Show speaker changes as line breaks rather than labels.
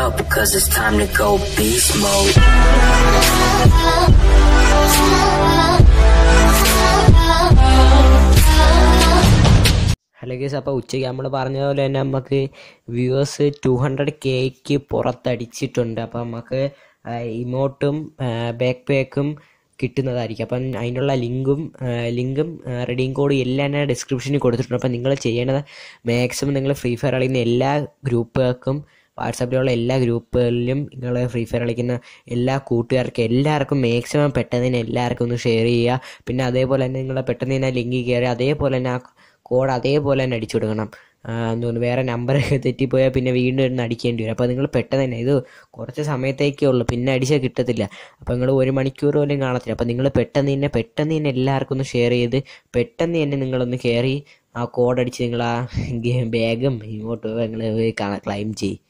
up cause it's time to go beast mode.
Hello അപ്പോൾ ഉച്ചയ്ക്ക് നമ്മൾ പറഞ്ഞ പോലെ തന്നെ നമുക്ക് വ്യൂവേഴ്സ് ടു ഹൺഡ്രഡ് കെക്ക് പുറത്തടിച്ചിട്ടുണ്ട്. അപ്പോൾ നമുക്ക് ഇമോട്ടും ബാക്ക് പാക്കും കിട്ടുന്നതായിരിക്കും. അപ്പം അതിനുള്ള ലിങ്കും ലിങ്കും റെഡിയും കോഡും എല്ലാം ഞാൻ ഡിസ്ക്രിപ്ഷനിൽ കൊടുത്തിട്ടുണ്ട്. അപ്പം നിങ്ങൾ ചെയ്യേണ്ടത് മാക്സിമം നിങ്ങൾ ഫ്രീ ഫയർ കളിക്കുന്ന എല്ലാ ഗ്രൂപ്പുകൾക്കും വാട്സാപ്പിലുള്ള എല്ലാ ഗ്രൂപ്പുകളിലും നിങ്ങൾ ഫ്രീ ഫയർ കളിക്കുന്ന എല്ലാ കൂട്ടുകാർക്കും എല്ലാവർക്കും മാക്സിമം പെട്ടെന്ന് തന്നെ എല്ലാവർക്കും ഒന്ന് ഷെയർ ചെയ്യുക. പിന്നെ അതേപോലെ തന്നെ നിങ്ങൾ പെട്ടെന്ന് തന്നെ ലിങ്ക് കയറി അതേപോലെ തന്നെ ആ കോഡ് അതേപോലെ തന്നെ അടിച്ചു കൊടുക്കണം. എന്തോന്ന് വേറെ നമ്പർ തെറ്റിപ്പോയാൽ പിന്നെ വീണ്ടും ഇരുന്ന് അടിക്കേണ്ടി വരും. അപ്പോൾ നിങ്ങൾ പെട്ടെന്ന് തന്നെ ഇത് കുറച്ച് സമയത്തേക്കേ ഉള്ളൂ. പിന്നെ അടിച്ചാൽ കിട്ടത്തില്ല. അപ്പോൾ നിങ്ങൾ ഒരു മണിക്കൂർ പോലും കാണത്തില്ല. അപ്പോൾ നിങ്ങൾ പെട്ടെന്ന് തന്നെ പെട്ടെന്ന് തന്നെ എല്ലാവർക്കും ഒന്ന് ഷെയർ ചെയ്ത് പെട്ടെന്ന് തന്നെ നിങ്ങളൊന്ന് കയറി ആ കോഡ് അടിച്ച് നിങ്ങൾ ആ ബാഗും ഇങ്ങോട്ട് നിങ്ങൾ ക്ലൈം ചെയ്യും.